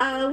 Uh, we